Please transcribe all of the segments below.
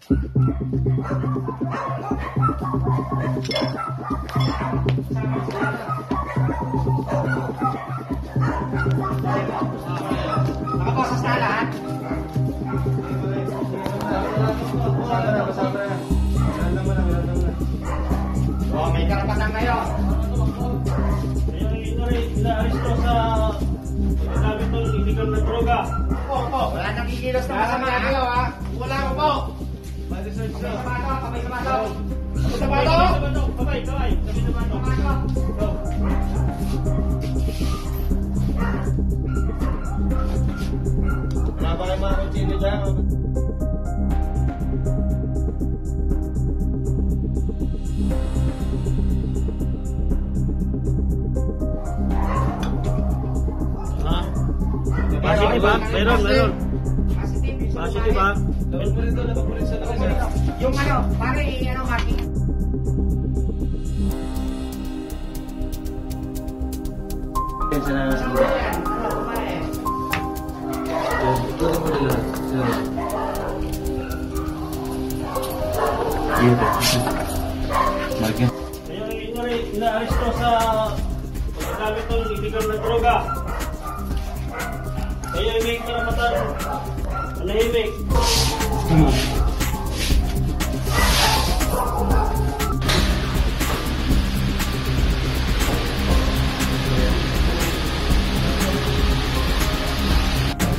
Nakabosas na lahat? Oh, may karapatan kayo. Inaaresto sa sinabi to, illegal na droga. Opo, wala nang kikilos na masama kayo ha. Wala po. Kenapa emang kuncinya jangan? Hah? Masih di bang, meron, meron. Masih di bang. Labas mo rin doon, labas mo rin sa labas. Yung ano, pare, ano? Sa ba yan? Ano, pare? Ito mo nila. Markin. Kaya inare- inaaresto sa pagkagamit ng illegal na droga. Kaya may karapatan manahimik.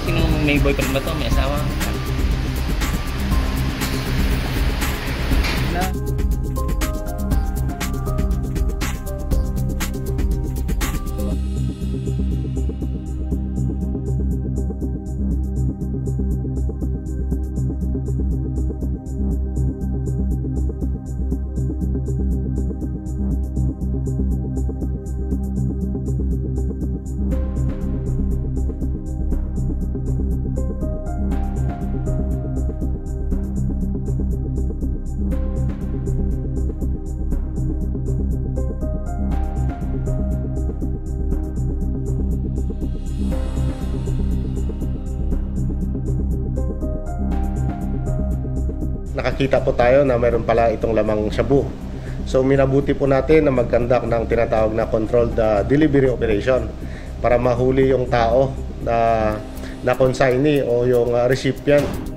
Sinong may boyfriend ba to? May asawa? Na. Nakakita po tayo na mayroon pala itong lamang shabu. So minabuti po natin na mag-conduct ng tinatawag na controlled uh, delivery operation para mahuli yung tao na na consignee o yung uh, recipient